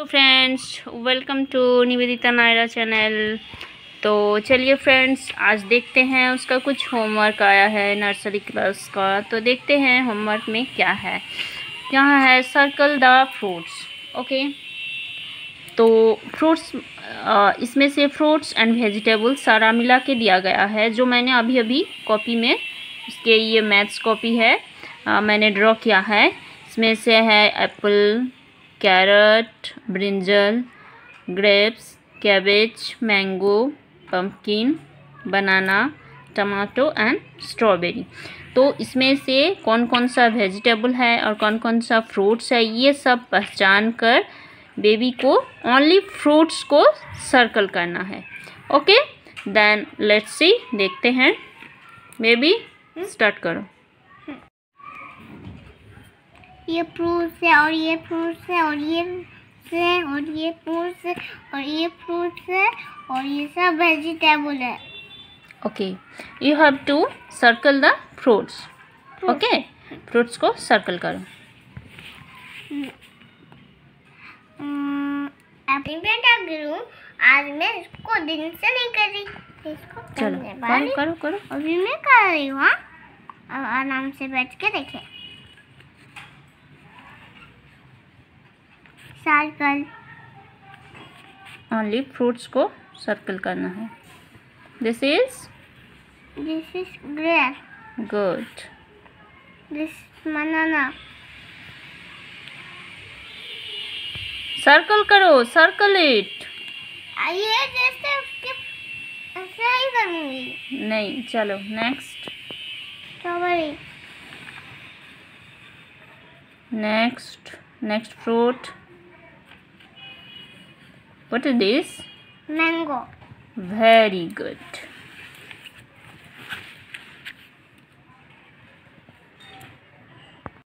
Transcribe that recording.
Hello friends welcome to Nivedita Naira channel तो चलिए friends आज देखते हैं उसका कुछ होमवर्क आया है नर्सरी क्लास का। तो देखते हैं होमवर्क में क्या है। यहाँ है सर्कल द फ्रूट्स ओके तो फ्रूट्स इसमें से फ्रूट्स एंड वेजिटेबल्स सारा मिला के दिया गया है जो मैंने अभी अभी कॉपी में इसके ये मैथ्स कॉपी है आ, मैंने ड्रॉ किया है। इसमें से है apple carrot brinjal grapes cabbage mango pumpkin banana tomato and strawberry. तो इसमें से कौन कौन सा वेजिटेबल है और कौन कौन सा फ्रूट्स है ये सब पहचान कर बेबी को ओनली फ्रूट्स को सर्कल करना है। ओके देन लेट्स सी देखते हैं। बेबी स्टार्ट करो। ये फ्रूट्स है और ये फ्रूट्स है और ये है और ये फ्रूट्स है और ये फ्रूट्स है और ये सब वेजिटेबल है। Okay you have to circle the fruits okay fruits को सर्कल करो. अभी बेटा करूँ? आज मैं इसको दिन से नहीं कर रही। इसको चलो करो करो करो। अभी मैं कर रही हूँ। हाँ आराम से बैठ के देखें। सर्कल ओनली फ्रूट्स को सर्कल करना है। This is this is grape good this banana circle करो सर्कल इट ये जैसे ऐसे ही करूँगी नहीं चलो next strawberry next next fruit What is this? Mango. Very good.